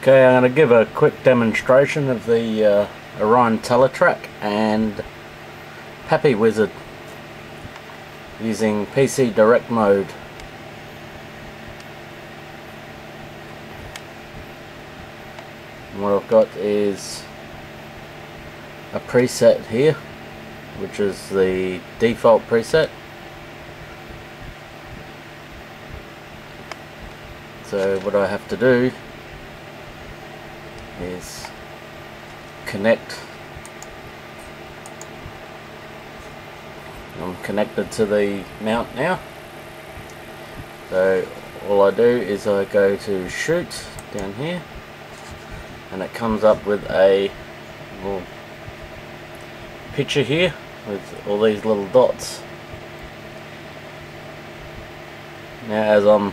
Okay, I'm going to give a quick demonstration of the uh, Orion Teletrack and Papywizard using PC Direct Mode. And what I've got is a preset here, which is the default preset. So what I have to do is connect I'm connected to the mount now. So all I do is I go to shoot down here and it comes up with a little picture here with all these little dots. Now as I'm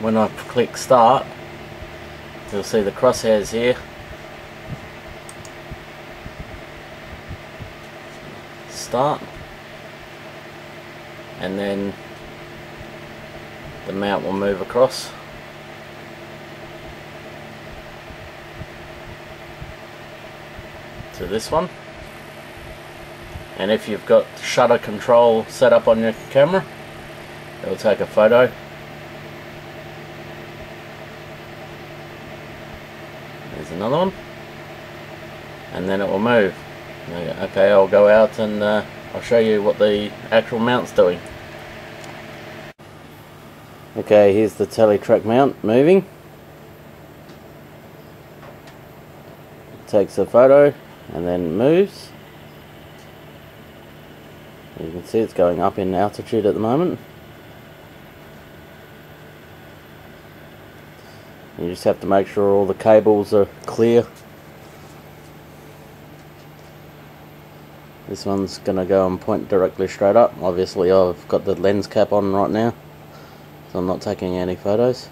when I click start you'll see the crosshairs here start. And then the mount will move across. To this one. And if you've got shutter control set up on your camera it'll take a photo. There's another one. And then it will move okay I'll go out and uh, I'll show you what the actual mount's doing. Okay here's the Teletrack mount moving. Takes a photo and then moves. You can see it's going up in altitude at the moment. You just have to make sure all the cables are clear This one's going to go and point directly straight up. Obviously I've got the lens cap on right now, so I'm not taking any photos.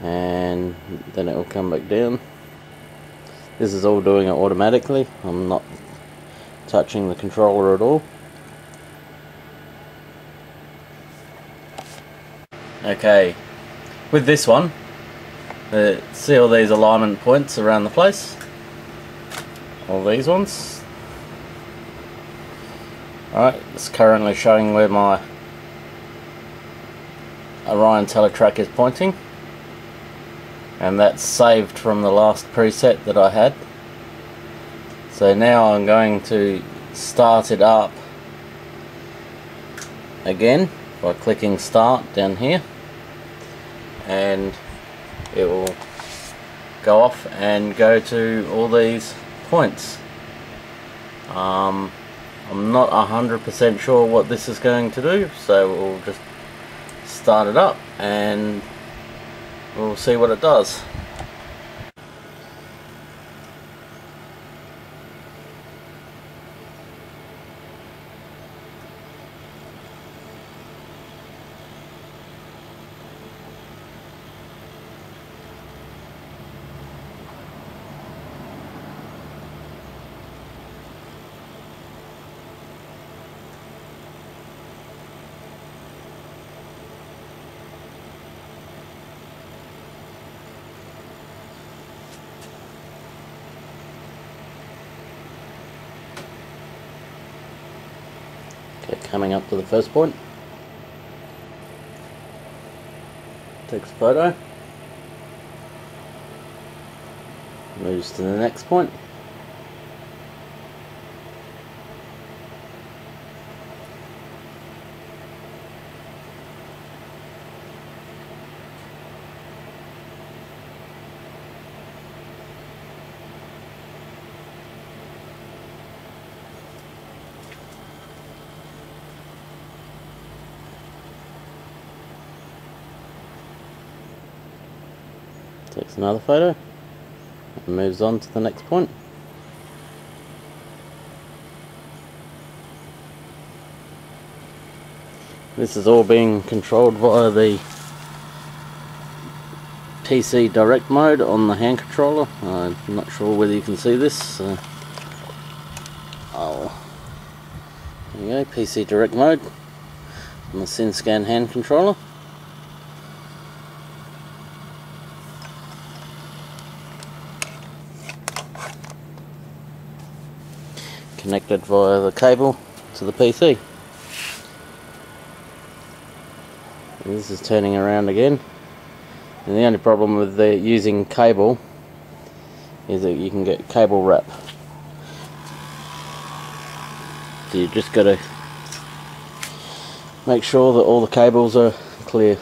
And then it will come back down. This is all doing it automatically. I'm not touching the controller at all. Okay, with this one, uh, see all these alignment points around the place? All these ones. Alright, it's currently showing where my Orion Teletrack is pointing. And that's saved from the last preset that I had. So now I'm going to start it up again by clicking start down here and it will go off and go to all these points. Um, I'm not 100% sure what this is going to do, so we'll just start it up and we'll see what it does. Okay, coming up to the first point. Takes a photo. Moves to the next point. Takes another photo and moves on to the next point. This is all being controlled via the PC direct mode on the hand controller. I'm not sure whether you can see this. Oh, there you go, PC direct mode on the SynScan hand controller. Connected via the cable to the PC. This is turning around again. And the only problem with the using cable is that you can get cable wrap. So you just got to make sure that all the cables are clear.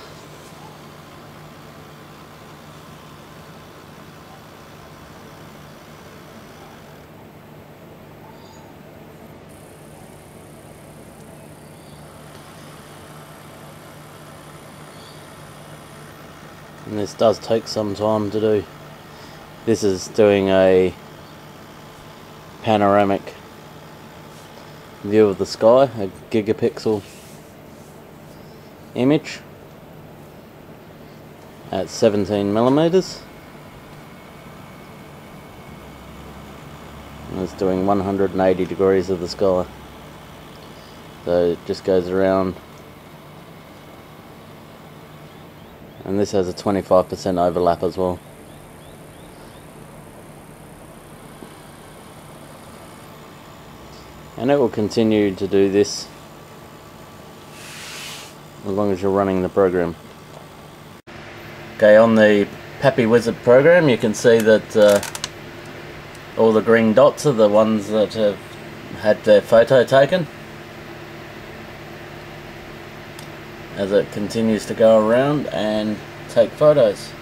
And this does take some time to do. This is doing a panoramic view of the sky, a gigapixel image at 17 millimeters. And it's doing 180 degrees of the sky. So it just goes around and this has a 25% overlap as well. And it will continue to do this as long as you're running the program. Okay, on the Papywizard program you can see that uh, all the green dots are the ones that have had their photo taken. As it continues to go around and take photos.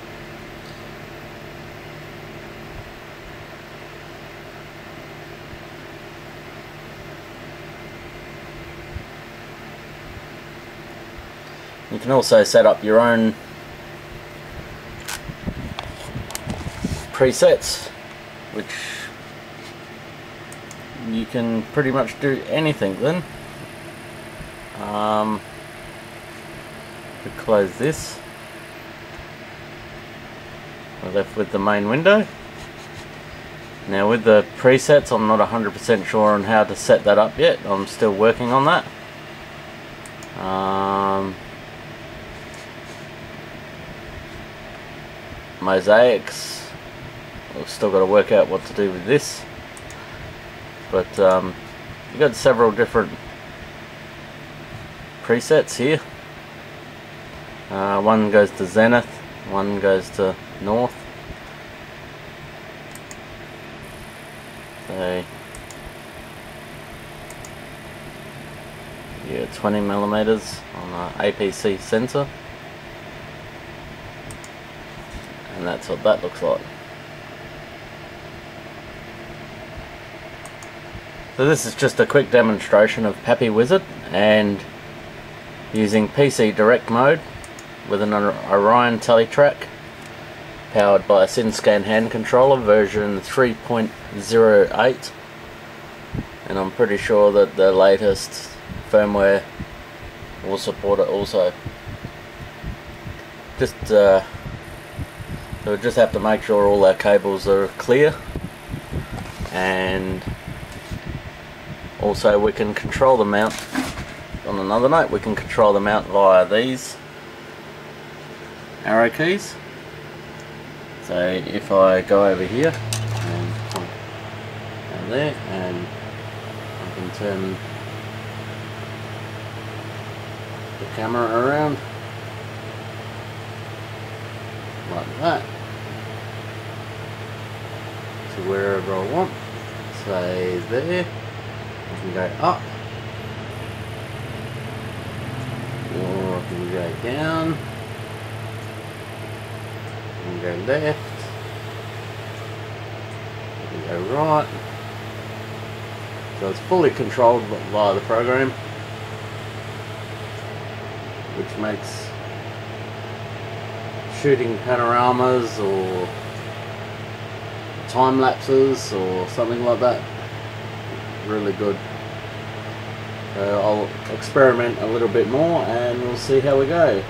You can also set up your own presets which you can pretty much do anything then. Um, to close this. We're left with the main window. Now with the presets I'm not 100% sure on how to set that up yet. I'm still working on that. Um, mosaics. We've still got to work out what to do with this. But um, you've got several different presets here. Uh, one goes to zenith, one goes to north. So yeah, 20 millimeters on the APC sensor, and that's what that looks like. So this is just a quick demonstration of Papywizard and using PC Direct mode with an Orion Teletrack powered by a SynScan hand controller version 3.08 and I'm pretty sure that the latest firmware will support it also. Just uh, we just have to make sure all our cables are clear. And also we can control the mount on another note we can control the mount via these arrow keys. So if I go over here and down there and I can turn the camera around like that to wherever I want. Say there. I can go up or I can go down can go left, can go right. So it's fully controlled via the program, which makes shooting panoramas or time lapses or something like that really good. So I'll experiment a little bit more and we'll see how we go.